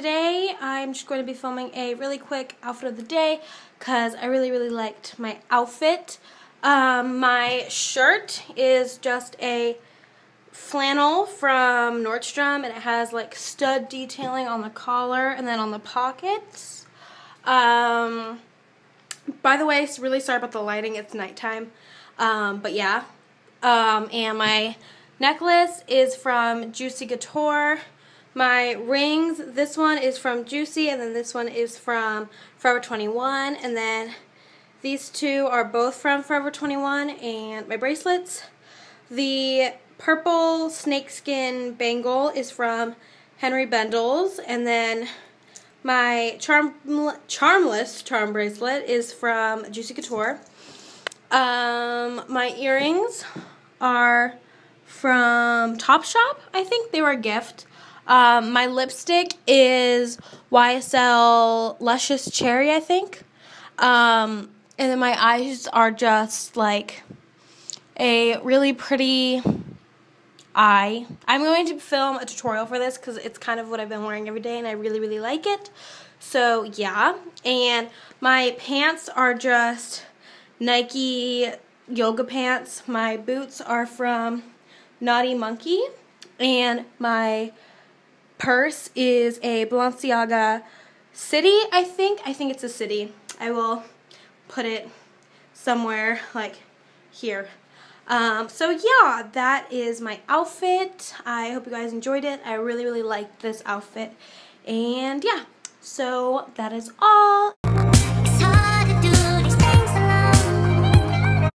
today I'm just going to be filming a really quick outfit of the day because I really, really liked my outfit. Um, my shirt is just a flannel from Nordstrom and it has like stud detailing on the collar and then on the pockets. Um, by the way, really sorry about the lighting, it's nighttime. Um, but yeah. Um, and my necklace is from Juicy Couture. My rings, this one is from Juicy, and then this one is from Forever 21, and then these two are both from Forever 21, and my bracelets. The purple snakeskin bangle is from Henri Bendel's, and then my charm, charmless charm bracelet is from Juicy Couture. Um, my earrings are from Topshop, I think. They were a gift. Um, my lipstick is YSL Luscious Cherry, I think. Um, and then my eyes are just like a really pretty eye. I'm going to film a tutorial for this because it's kind of what I've been wearing every day and I really, really like it. So, yeah. And my pants are just Nike yoga pants. My boots are from Naughty Monkey. And my purse is a Balenciaga City, I think. I think it's a City. I will put it somewhere like here. Um, so yeah, that is my outfit. I hope you guys enjoyed it. I really, really liked this outfit. And yeah, so that is all.